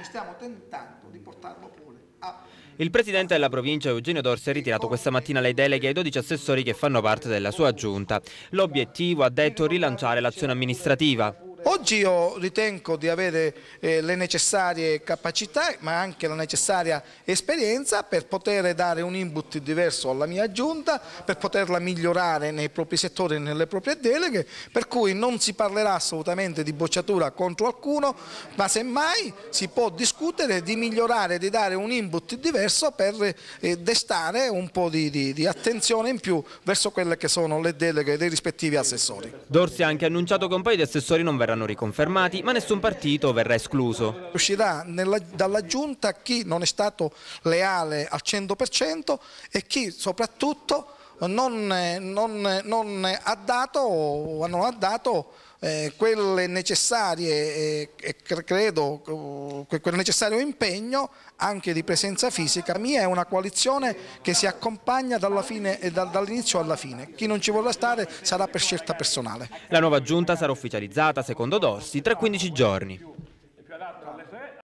Stiamo tentando di portarlo pure a... Il presidente della provincia Eugenio Dorsi ha ritirato questa mattina le deleghe ai 12 assessori che fanno parte della sua giunta. L'obiettivo, ha detto, rilanciare l'azione amministrativa. Oggi io ritengo di avere eh, le necessarie capacità ma anche la necessaria esperienza per poter dare un input diverso alla mia giunta, per poterla migliorare nei propri settori e nelle proprie deleghe, per cui non si parlerà assolutamente di bocciatura contro qualcuno, ma semmai si può discutere di migliorare, di dare un input diverso per eh, destare un po' di, di, di attenzione in più verso quelle che sono le deleghe dei rispettivi assessori. Dorsi ha anche annunciato che un paio di assessori non verranno riconfermati, ma nessun partito verrà escluso. Uscirà nella, dalla giunta chi non è stato leale al 100% e chi soprattutto non, non, non ha dato, non ha dato eh, quelle necessarie, eh, credo, eh, quel necessario impegno anche di presenza fisica. Mia è una coalizione che si accompagna dall'inizio alla fine. Chi non ci vorrà stare sarà per scelta personale. La nuova giunta sarà ufficializzata, secondo Dorsi, tra 15 giorni.